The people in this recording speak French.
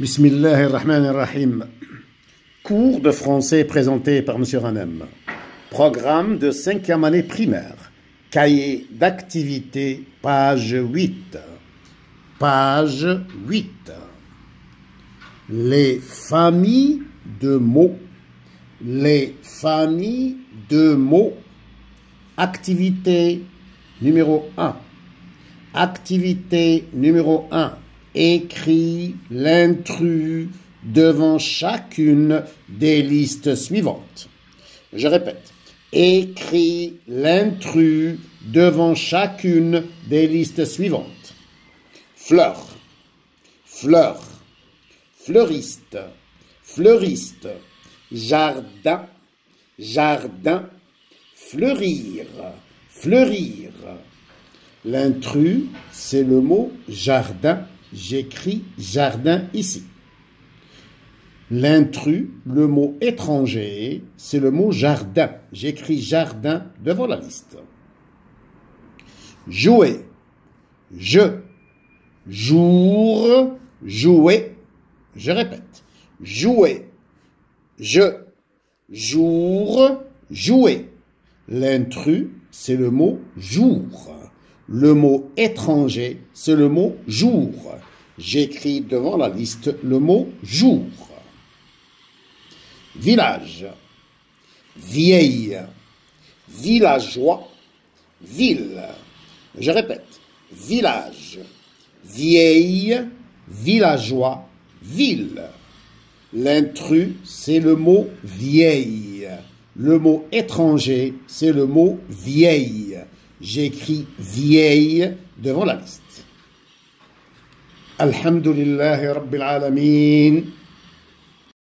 Bismillahirrahmanirrahim. Cours de français présenté par M. Ranem. Programme de cinquième année primaire. Cahier d'activité, page 8. Page 8. Les familles de mots. Les familles de mots. Activité numéro 1. Activité numéro 1 écrit l'intrus devant chacune des listes suivantes. Je répète, écrit l'intrus devant chacune des listes suivantes. Fleur, fleur, fleuriste, fleuriste, jardin, jardin, fleurir, fleurir. L'intrus, c'est le mot jardin J'écris jardin ici. L'intrus, le mot étranger, c'est le mot jardin. J'écris jardin devant la liste. Jouer. Je. Jour. Jouer. Je répète. Jouer. Je. Jour. Jouer. L'intrus, c'est le mot jour. Le mot étranger, c'est le mot jour. J'écris devant la liste le mot jour. Village, vieille, villageois, ville. Je répète, village, vieille, villageois, ville. L'intrus, c'est le mot vieille. Le mot étranger, c'est le mot vieille j'écris vieille devant la liste. Alhamdulillah Rabbil Alamin.